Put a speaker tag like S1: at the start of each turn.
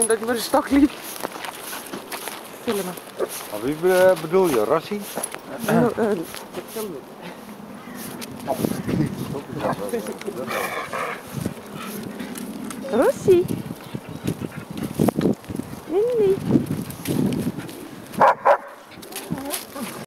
S1: Omdat ik met een stok liep. Filmen.
S2: Wie eh, bedoel je, Rassi?
S1: Uh, nou, eh, uh, filmen. Rossi.